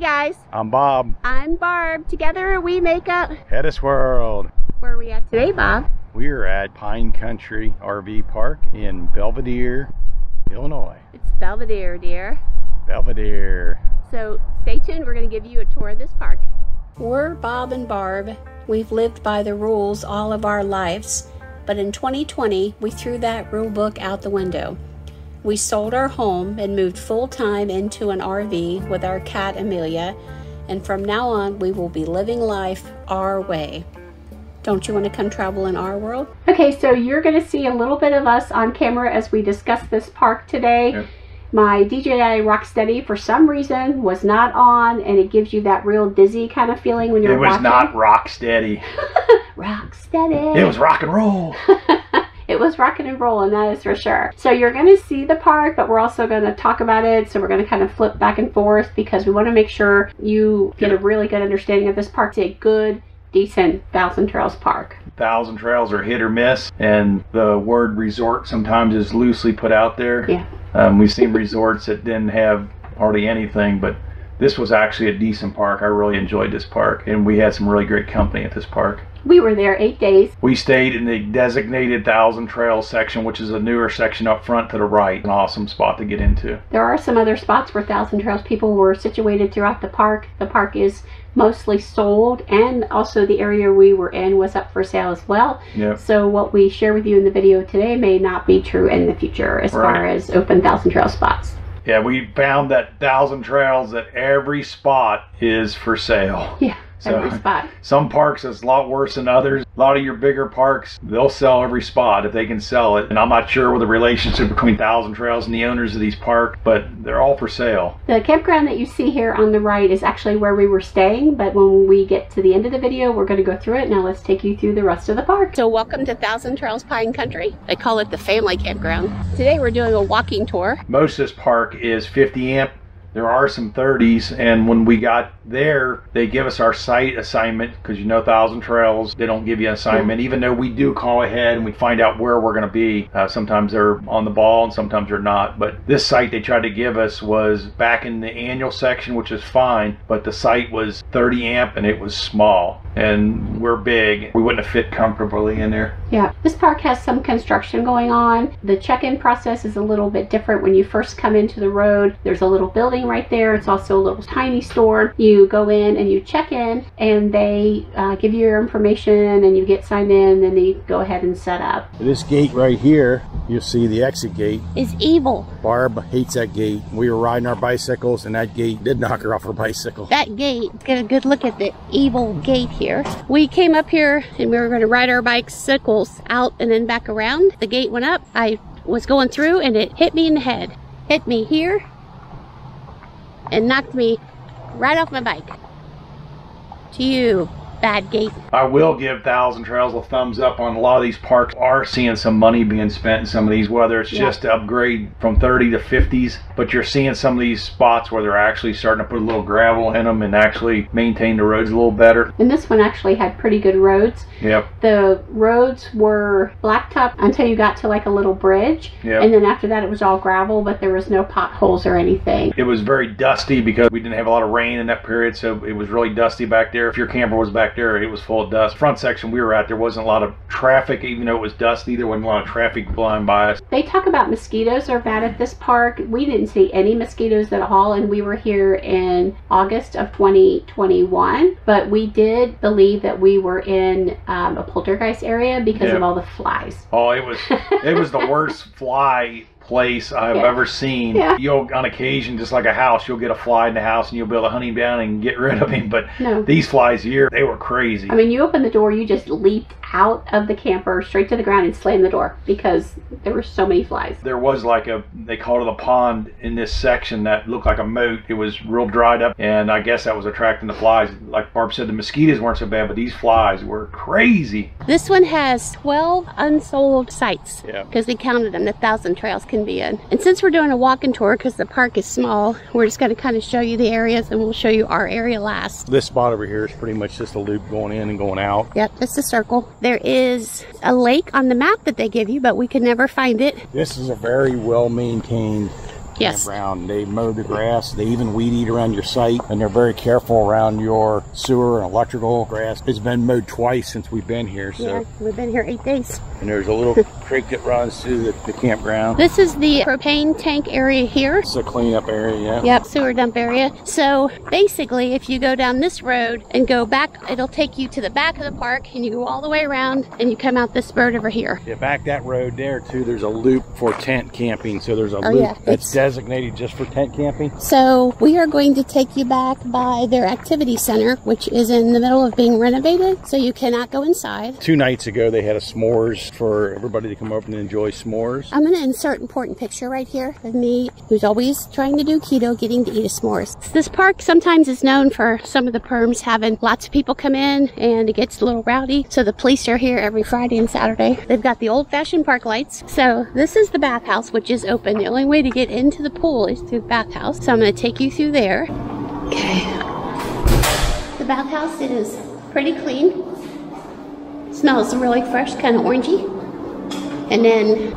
guys, I'm Bob. I'm Barb. Together we make up. Hettesh World. Where are we at today, Bob? We're at Pine Country RV Park in Belvidere, Illinois. It's Belvedere, dear. Belvidere. So stay tuned. We're going to give you a tour of this park. We're Bob and Barb. We've lived by the rules all of our lives, but in 2020 we threw that rule book out the window. We sold our home and moved full time into an RV with our cat Amelia, and from now on we will be living life our way. Don't you want to come travel in our world? Okay, so you're going to see a little bit of us on camera as we discuss this park today. Yep. My DJI Rocksteady, for some reason, was not on, and it gives you that real dizzy kind of feeling when you're It was watching. not rock steady. Rocksteady. It was rock and roll. it was rocking and rolling, that is for sure. So you're going to see the park, but we're also going to talk about it. So we're going to kind of flip back and forth because we want to make sure you get a really good understanding of this park. It's a good, decent Thousand Trails park. Thousand Trails are hit or miss, and the word resort sometimes is loosely put out there. Yeah. Um, we've seen resorts that didn't have hardly anything, but this was actually a decent park. I really enjoyed this park, and we had some really great company at this park. We were there eight days. We stayed in the designated Thousand Trails section, which is a newer section up front to the right. An awesome spot to get into. There are some other spots where Thousand Trails people were situated throughout the park. The park is mostly sold, and also the area we were in was up for sale as well. Yep. So what we share with you in the video today may not be true in the future as far as open Thousand Trail spots. Yeah, we found that Thousand Trails that every spot is for sale. Yeah, So- every spot. Some parks is a lot worse than others. A lot of your bigger parks, they'll sell every spot if they can sell it. And I'm not sure what the relationship between Thousand Trails and the owners of these parks, but they're all for sale. The campground that you see here on the right is actually where we were staying, but when we get to the end of the video, we're going to go through it. Now let's take you through the rest of the park. So welcome to Thousand Trails Pine Country. They call it the family campground. Today we're doing a walking tour. Most of this park is 50 amp. There are some 30s, and when we got there, they give us our site assignment because you know Thousand Trails, they don't give you an assignment, even though we do call ahead and we find out where we're going to be. Uh, sometimes they're on the ball and sometimes they're not. But this site they tried to give us was back in the annual section, which is fine, but the site was 30 amp and it was small, and we're big. We wouldn't have fit comfortably in there. Yeah, this park has some construction going on. The check-in process is a little bit different when you first come into the road. There's a little building right there. It's also a little tiny store. You go in and you check in, and they uh, give you your information, and you get signed in, and they go ahead and set up. This gate right here, you'll see the exit gate. Is evil. Barb hates that gate. We were riding our bicycles and that gate did knock her off her bicycle. That gate. Get a good look at the evil gate here. We came up here and we were going to ride our bicycles out and then back around. The gate went up. I was going through and it hit me in the head. Hit me here and knocked me right off my bike. To you, bad gate. I will give Thousand Trails a thumbs up on a lot of these parks are seeing some money being spent in some of these, whether it's Yeah. just to upgrade from 30 to 50s, but you're seeing some of these spots where they're actually starting to put a little gravel in them and actually maintain the roads a little better. And this one actually had pretty good roads. Yep, The roads were blacktop until you got to like a little bridge. yep. And then after that, it was all gravel, but there was no potholes or anything. It was very dusty because we didn't have a lot of rain in that period, so it was really dusty back there. If your camper was back there, it was full of dust. Front section we were at, there wasn't a lot of traffic, even though it was dusty. There wasn't a lot of traffic flying by us. They talk about mosquitoes are bad at this park. We didn't see any mosquitoes at all, and we were here in August of 2021. But we did believe that we were in um, a poltergeist area because Yeah. of all the flies. Oh, it was it was the worst fly place I've Yeah. ever seen. Yeah. You'll on occasion, just like a house, you'll get a fly in the house and you'll be able to hunt him down and get rid of him. But No. these flies here, they were crazy. I mean, you open the door, you just leaped out of the camper straight to the ground and slammed the door because there were so many flies. there was like a they called it a pond in this section that looked like a moat. It was real dried up, and I guess that was attracting the flies. Like Barb said, the mosquitoes weren't so bad, but these flies were crazy. This one has 12 unsold sites. Yeah. Because they counted them, the thousand trails can be in. And since we're doing a walking tour, because the park is small, we're just going to kind of show you the areas and we'll show you our area last. This spot over here is pretty much just a loop going in and going out. Yep, it's a circle. There is a lake on the map that they give you, but we could never find it. This is a very well maintained Yes. campground. They mow the grass. They even weed eat around your site, and they're very careful around your sewer and electrical grass. It's been mowed twice since we've been here. So, Yeah, we've been here eight days. and there's a little creek that runs through the, the campground. This is the propane tank area here. It's a cleanup area. Yeah. Yep, sewer dump area. So basically, if you go down this road and go back, it'll take you to the back of the park and you go all the way around and you come out this bird over here. Yeah, back that road there too. There's a loop for tent camping. So there's a Oh, loop yeah. that's It's- designated just for tent camping. So we are going to take you back by their activity center, which is in the middle of being renovated. So you cannot go inside. Two nights ago, they had a s'mores for everybody to come up and enjoy s'mores. I'm going to insert important picture right here of me, who's always trying to do keto, getting to eat a s'mores. This park sometimes is known for some of the perms having lots of people come in and it gets a little rowdy. So the police are here every Friday and Saturday. They've got the old-fashioned park lights. So this is the bathhouse, which is open. The only way to get into the pool is through the bathhouse. So I'm going to take you through there. Okay. The bathhouse is pretty clean. Smells really fresh, kind of orangey. And then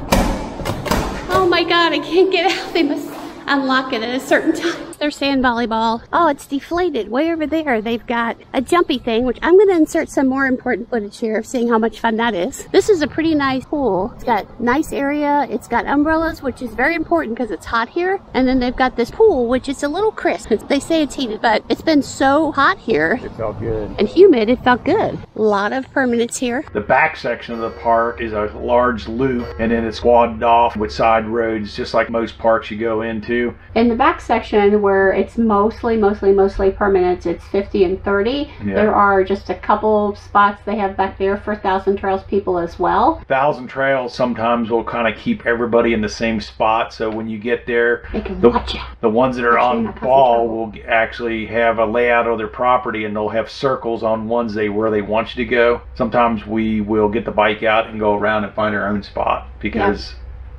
Oh my god, I can't get out. They must unlock it at a certain time. They're sand volleyball. Oh, it's deflated way over there. They've got a jumpy thing, which I'm going to insert some more important footage here of seeing how much fun that is. This is a pretty nice pool. It's got nice area. It's got umbrellas, which is very important because it's hot here. And then they've got this pool, which is a little crisp. They say it's heated, but it's been so hot here It felt good. and humid, it felt good. A lot of permanents here. The back section of the park is a large loop, and then it's wadded off with side roads, just like most parks you go into. In the back section where it's mostly, mostly, mostly permanents, it's 50 and 30. Yeah. There are just a couple spots they have back there for Thousand Trails people as well. Thousand Trails sometimes will kind of keep everybody in the same spot, so when you get there, They can The- watch the ones that are Actually, on ball will actually have a layout of their property and they'll have circles on ones they where they want you to go. Sometimes we will get the bike out and go around and find our own spot because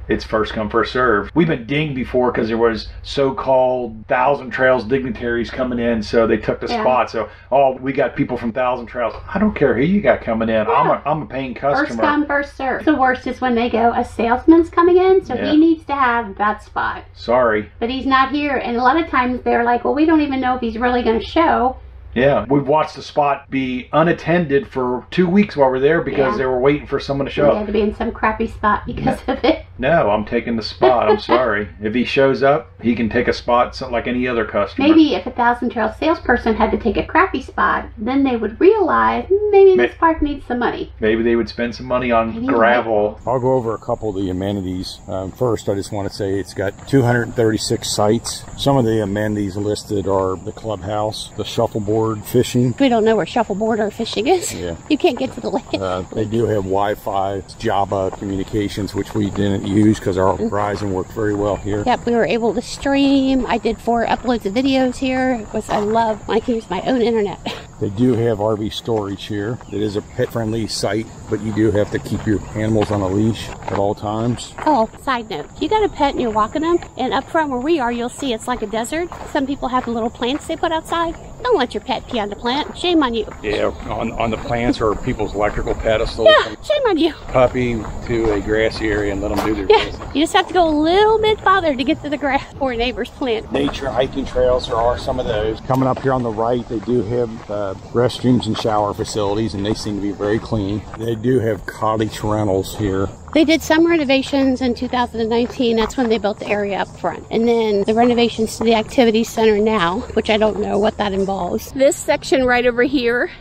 it's first come first serve. We've been dinged before because there was so-called Thousand Trails dignitaries coming in, so they took the Yeah. spot. So oh, we got people from Thousand Trails. I don't care who you got coming in. I'm a I'm a paying customer. First come, first serve. The worst is when they go, a salesman's coming in, so Yeah. he needs to have that spot. Sorry. But he's not here. And a lot of times they're like, well, we don't even know if he's really going to show. Yeah, we've watched the spot be unattended for two weeks while we're there because Yeah. they were waiting for someone to show up. They had to be in some crappy spot because of it. No, I'm taking the spot. I'm sorry. If he shows up, he can take a spot so- like any other customer. Maybe if a Thousand Trails salesperson had to take a crappy spot, then they would realize "Hmm, maybe this May- park needs some money. Maybe they would spend some money on Maybe gravel. I'll go over a couple of the amenities. Um, first, I just want to say it's got 236 sites. Some of the amenities listed are the clubhouse, the shuffleboard, fishing. We don't know where shuffleboard or fishing is. Yeah. You can't get to the lake. Uh, they do have Wi-Fi, Java communications, which we didn't use because our Verizon worked very well here. Yep, we were able to stream. I did four uploads of videos here. It was I love I can use my own internet. They do have RV storage here. It is a pet-friendly site, but you do have to keep your animals on a leash at all times. Oh, side note, you got a pet and you're walking them, and up front where we are, you'll see it's like a desert. Some people have little plants they put outside. Don't let your pet pee on the plant. Shame on you. Yeah, on, on the plants or people's electrical pedestals. Yeah, shame on you. Puppy to a grassy area and let them do their Yeah, business. you just have to go a little bit farther to get to the grass. Poor neighbor's plant. nature hiking trails. There are some of those. Coming up here on the right, they do have uh, restrooms and shower facilities, and they seem to be very clean. They do have cottage rentals here. They did some renovations in 2019. That's when they built the area up front. And then the renovations to the activity center now, which I don't know what that involves. This section right over here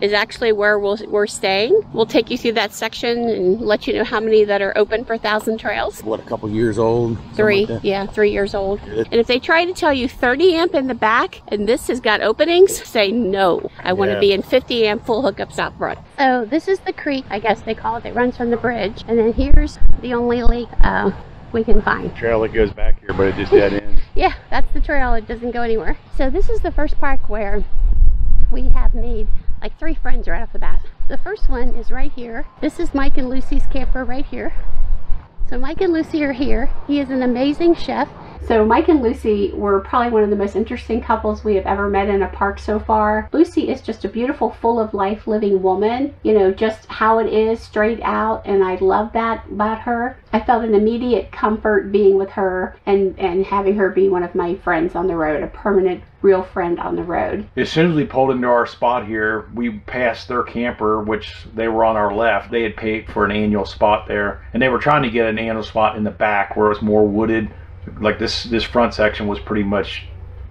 is actually where we'll, we're staying. We'll take you through that section and let you know how many that are open for Thousand Trails. What, a couple years old? Three, like yeah, three years old. Good. And if they try to tell you 30 amp in the back and this has got openings, say no. I want to Yeah. be in 50 amp full hookups out front. So this is the creek, I guess they call it, that runs from the bridge. And then here's the only lake uh, we can find. Trail that goes back here, but it just dead ends. Yeah, that's the trail. It doesn't go anywhere. So this is the first park where we have made like three friends right off the bat. The first one is right here. This is Mike and Lucy's camper right here. So Mike and Lucy are here. He is an amazing chef. So Mike and Lucy were probably one of the most interesting couples we have ever met in a park so far. Lucy is just a beautiful, full of life living woman, you know, just how it is straight out. And I love that about her. I felt an immediate comfort being with her and, and having her be one of my friends on the road, a permanent real friend on the road. As soon as we pulled into our spot here, we passed their camper, which they were on our left. They had paid for an annual spot there, and they were trying to get an annual spot in the back where it was more wooded. Like this, this front section was pretty much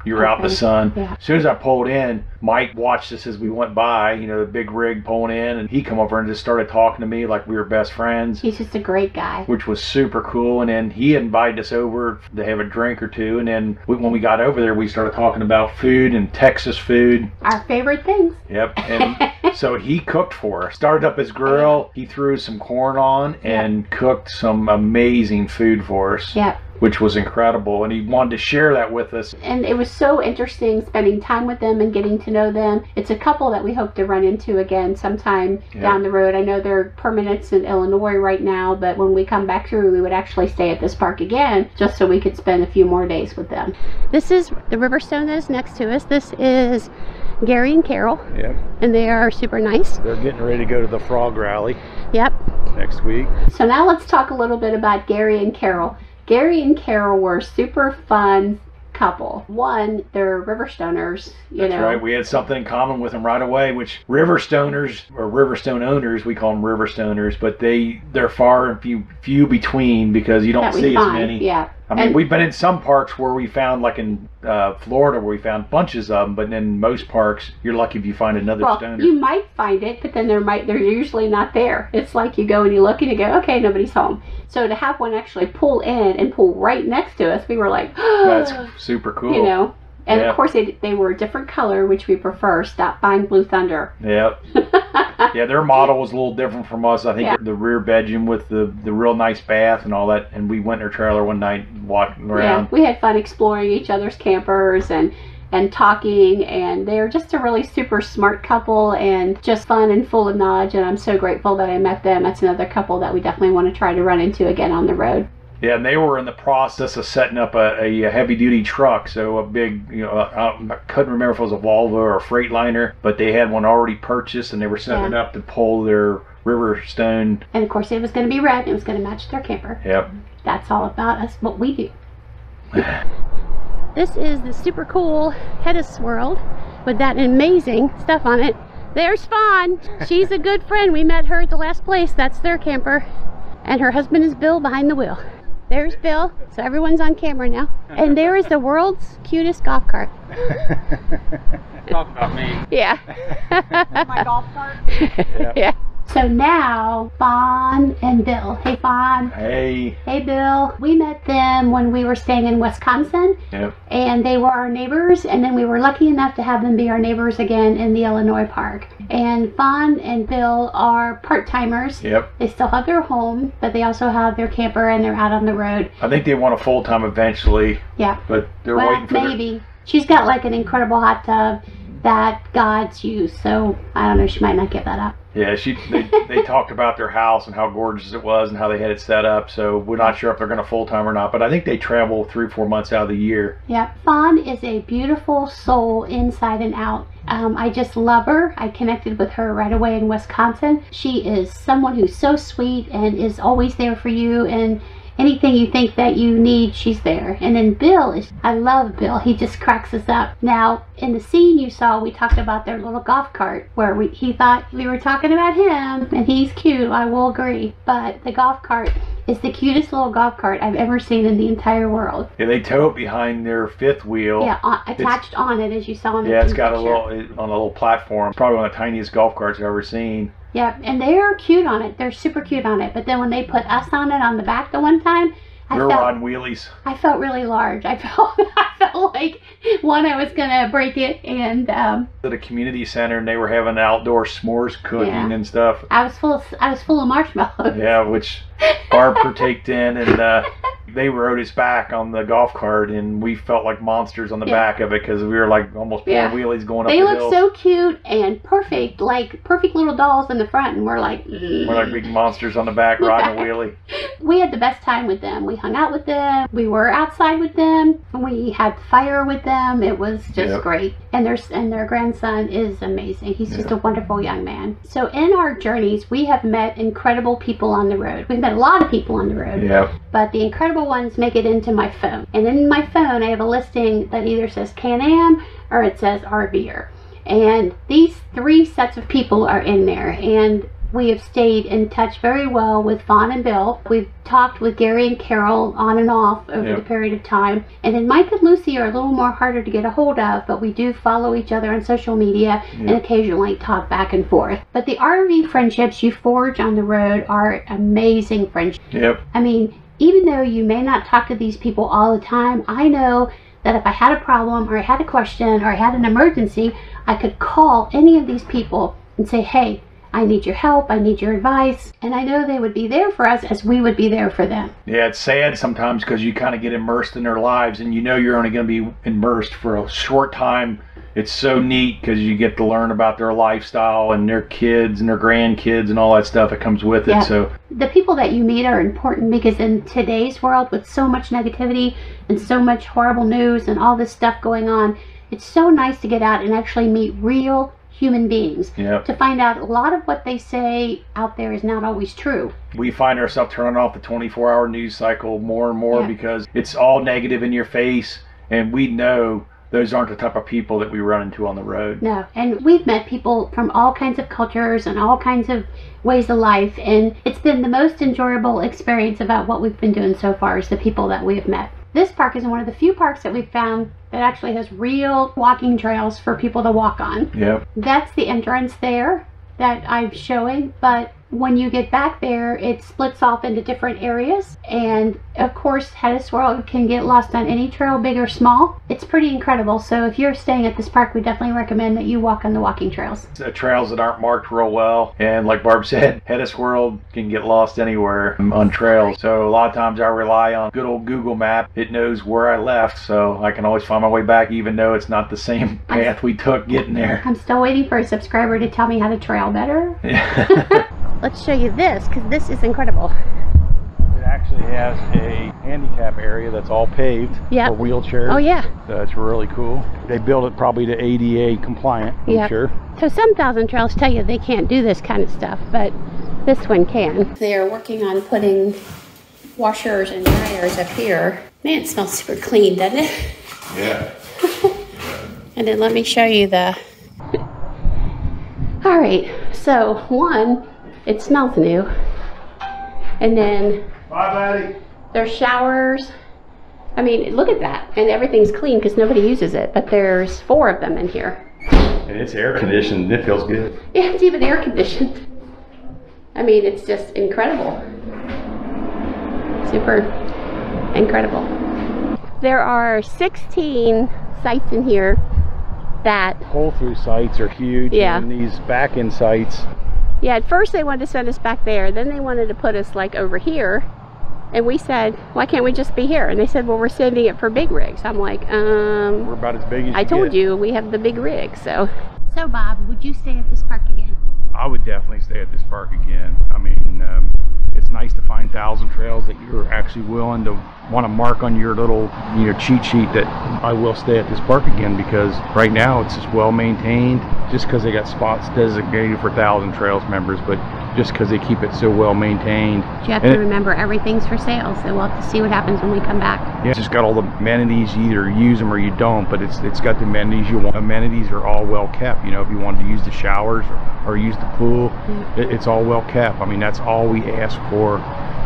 you were out the sun. Yeah. As soon as I pulled in, Mike watched us as we went by. You know, the big rig pulling in, and he come over and just started talking to me like we were best friends He's just a great guy. which was super cool. And then he invited us over to have a drink or two. And then we, when we got over there, we started talking about food and Texas food. Our favorite things. Yep. And so he cooked for us. Started up his grill. He threw some corn on and cooked some amazing food for us, Yep. Which was incredible. And he wanted to share that with us. and it was so interesting spending time with them and getting to know them. It's a couple that we hope to run into again sometime Yeah. down the road. I know they're permanents in Illinois right now, but when we come back through, we would actually stay at this park again just so we could spend a few more days with them. This is the Riverstone that is next to us. This is Gary and Carol, Yep. and they are super nice. They're getting ready to go to the frog rally Yep. next week. So now let's talk a little bit about Gary and Carol. Gary and Carol were super fun couple. One, they're Riverstoners, you That's know. right. We had something in common with them right away, which Riverstoners or Riverstone owners, we call them Riverstoners, but they they're far and few few between because you don't that see as many. Yeah. I mean, And- we've been in some parks where we found, like in uh, Florida, where we found bunches of them, but in most parks, you're lucky if you find another Well, stoner. you might find it, but then there might they're usually not there. It's like you go and you look and you go, okay, nobody's home. So to have one actually pull in and pull right next to us, we were like, That's super cool. you know. And Yeah. of course, they, they were a different color, which we prefer. Stop buying Blue Thunder. Yep. yeah, their model was a little different from us. I think Yeah. the rear bedroom with the the real nice bath and all that. And we went in their trailer one night walking around. Yeah, we had fun exploring each other's campers and and talking and they're just a really super smart couple and just fun and full of knowledge and I'm so grateful that I met them. That's another couple that we definitely want to try to run into again on the road. Yeah, and they were in the process of setting up a, a heavy duty truck. So a big, you know, I, I couldn't remember if it was a Volvo or a Freightliner, but they had one already purchased and they were setting it Yeah. up to pull their Riverstone. And of course it was going to be red. It was going to match their camper. Yep. That's all about us, what we do. this is the super cool Hettesh World with that amazing stuff on it. There's Fawn. She's a good friend. We met her at the last place. That's their camper. And her husband is Bill behind the wheel. There's Bill. So everyone's on camera now. And there is the world's cutest golf cart. Talk about me. Yeah. My golf cart. yeah. So now, Fawn and Bill. Hey, Fawn. Hey. Hey, Bill. We met them when we were staying in Wisconsin. Yep. and they were our neighbors and then we were lucky enough to have them be our neighbors again in the illinois park and fawn and bill are part-timers Yep. they still have their home but they also have their camper and they're out on the road I think they want a full time eventually, yeah but they're well waiting for their- maybe she's got like an incredible hot tub that god's used so i don't know she might not give that up Yeah, she they, they talked about their house and how gorgeous it was and how they had it set up. So we're not sure if they're going to full time or not, but I think they travel three four months out of the year. Yeah, Fawn is a beautiful soul inside and out. Um, I just love her. I connected with her right away in Wisconsin. She is someone who's so sweet and is always there for you and anything you think that you need, she's there. And then Bill is, I love Bill. He just cracks us up. Now, in the scene you saw, we talked about their little golf cart where we, he thought we were talking about him and he's cute. I will agree. But the golf cart is the cutest little golf cart I've ever seen in the entire world. Yeah, they tow it behind their fifth wheel. Yeah, on, attached on it as you saw in the Yeah, it's got a little it- on a little platform. It's probably one of the tiniest golf carts I've ever seen. Yeah, and they're cute on it. They're super cute on it. But then when they put us on it on the back the one time, I We're felt riding wheelies. I felt really large. I felt I felt like one I was gonna break it, and um, At a community center, and they were having outdoor s'mores cooking Yeah. and stuff. I was full of I was full of marshmallows. Yeah, which Barb partaked in, and uh, they rode us back on the golf cart, and we felt like monsters on the Yeah. back of it because we were like almost pulling Yeah. wheelies going up They the look hills. so cute and perfect, like perfect little dolls in the front, and we're like, "Mm." we're like big monsters on the back riding a wheelie. we had the best time with them. We hung out with them. We were outside with them. We had fire with them. It was just Yep. great. And their and their grandson is amazing. He's just a wonderful young man. So in our journeys, we have met incredible people on the road. We've met a lot of people on the road. Yeah, but the incredible ones make it into my phone. And in my phone, I have a listing that either says Can Am or it says RVer. And these three sets of people are in there. And we have stayed in touch very well with Fawn and Bill. We've talked with Gary and Carol on and off over Yep. the period of time. And then Mike and Lucy are a little more harder to get a hold of, but we do follow each other on social media and occasionally talk back and forth. But the RV friendships you forge on the road are amazing friendships. yep, I mean, even though you may not talk to these people all the time, I know that if I had a problem or I had a question or I had an emergency, I could call any of these people and say, hey, I need your help, I need your advice. And I know they would be there for us as we would be there for them. yeah. It's sad sometimes because you kind of get immersed in their lives, and you know you're only going to be immersed for a short time. It's so neat because you get to learn about their lifestyle and their kids and their grandkids and all that stuff that comes with it. Yeah. So The people that you meet are important because in today's world with so much negativity and so much horrible news and all this stuff going on, it's so nice to get out and actually meet real human beings. yeah, to find out a lot of what they say out there is not always true. we find ourselves turning off the 24 hour news cycle more and more Yeah. because it's all negative in your face and we know those aren't the type of people that we run into on the road No, and we've met people from all kinds of cultures and all kinds of ways of life, and it's been the most enjoyable experience about what we've been doing so far is the people that we've met. This park is one of the few parks that we've found that actually has real walking trails for people to walk on. yep That's the entrance there that I'm showing, but when you get back there, it splits off into different areas. And of course, Hettesh World can get lost on any trail, big or small. It's pretty incredible. So if you're staying at this park, we definitely recommend that you walk on the walking trails. uh, trails that aren't marked real well and like barb said Hettesh world can get lost anywhere on trails so a lot of times i rely on good old google map it knows where i left so i can always find my way back even though it's not the same path we took getting there I'm still waiting for a subscriber to tell me how to trail better. Let's show you this because this is incredible. It actually has a handicap area that's all paved Yep. for wheelchairs. Oh, yeah. So really cool. They built it probably to ADA compliant, I'm Yep. sure. So some thousand trails tell you they can't do this kind of stuff, but this one can. They are working on putting washers and dryers up here. Man, it smells super clean, doesn't it? yeah And then let me show you the. All right, so one, it smells new. And then bye buddy there's showers. I mean, look at that. And everything's clean because nobody uses it, but there's four of them in here. And it's air conditioned. It feels good. Yeah, it's even air conditioned. I mean, it's just incredible. Super incredible. There are 16 sites in here that, Pull through sites are huge. Yeah. And these back end sites, yeah, at first they wanted to send us back there, then they wanted to put us like over here. And we said, why can't we just be here? And they said, well, we're sending it for big rigs. I'm like, um, we're about as big as I told get. you we have the big rig, so. So, Bob, would you stay at this park again? I would definitely stay at this park again. I mean, um, it's nice to find thousand trails that you're actually willing to want to mark on your little you know cheat sheet that I will stay at this park again because right now it's just well maintained. Just because they got spots designated for thousand trails members, but just because they keep it so well maintained. You have And to it- remember everything's for sale, so we'll have to see what happens when we come back. Yeah, it's just got all the amenities. You either use them or you don't, but it's it's got the amenities you want. Amenities are all well kept. You know, if you wanted to use the showers or, or use the pool, it, it's all well kept. I mean, that's all we ask for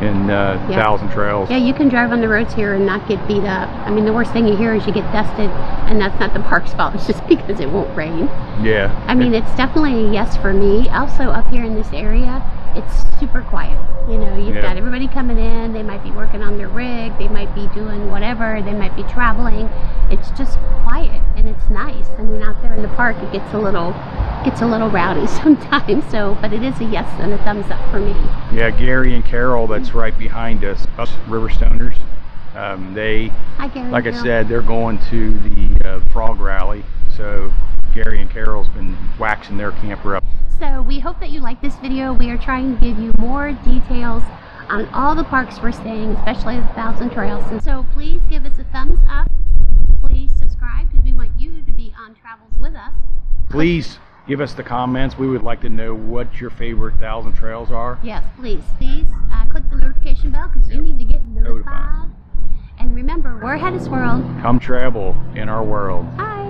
in uh, Yeah. Thousand Trails. Yeah, you can drive on the roads here and not get beat up. I mean, the worst thing you hear is you get dusted, and that's not the park's fault. It's just because it won't rain. Yeah. I mean, it's definitely a yes for me. Also, up here in this area, it's super quiet. You know, you've Yeah. got everybody coming in. They might be working on their rig. They might be doing whatever. They might be traveling. It's just quiet and it's nice. I mean, out there in the park, it gets a little gets a little rowdy sometimes. So, but it is a yes and a thumbs up for me. Yeah, Gary and Carol, that's right behind us. Us Riverstoners. Um, they, Hi, Gary. like I said, they're going to the uh, Frog Rally. So Gary and Carol's been waxing their camper up. So we hope that you like this video. We are trying to give you more details on all the parks we're staying, especially the Thousand Trails. And so please give us a thumbs up. Please subscribe because we want you to be on travels with us. Please give us the comments. We would like to know what your favorite thousand trails are. Yes, please. Please uh, click the notification bell because you need to get notified. Notified. And remember, we're Hettesh World. Come travel in our world. Hi.